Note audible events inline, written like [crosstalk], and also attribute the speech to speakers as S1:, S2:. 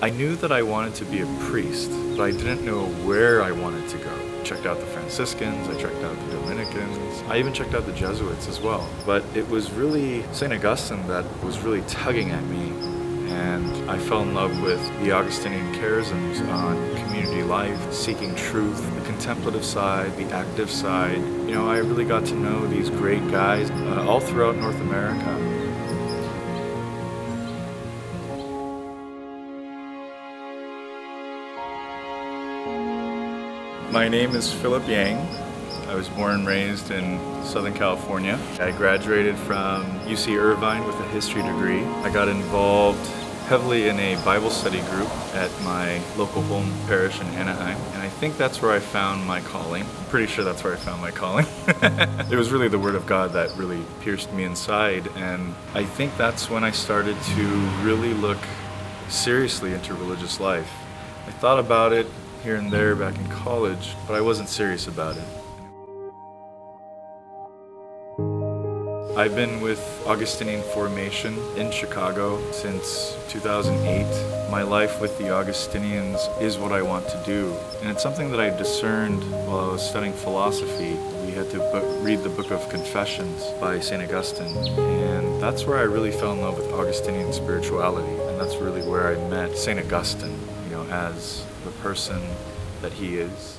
S1: I knew that I wanted to be a priest, but I didn't know where I wanted to go. Checked out the Franciscans, I checked out the Dominicans, I even checked out the Jesuits as well. But it was really St. Augustine that was really tugging at me. And I fell in love with the Augustinian charisms on community life, seeking truth, the contemplative side, the active side. You know, I really got to know these great guys uh, all throughout North America. My name is Philip Yang. I was born and raised in Southern California. I graduated from UC Irvine with a history degree. I got involved heavily in a Bible study group at my local home parish in Anaheim, and I think that's where I found my calling. I'm pretty sure that's where I found my calling. [laughs] it was really the Word of God that really pierced me inside, and I think that's when I started to really look seriously into religious life. I thought about it here and there back in college, but I wasn't serious about it. I've been with Augustinian Formation in Chicago since 2008. My life with the Augustinians is what I want to do, and it's something that I discerned while I was studying philosophy. We had to read the Book of Confessions by St. Augustine, and that's where I really fell in love with Augustinian spirituality, and that's really where I met St. Augustine, you know, as the person that he is.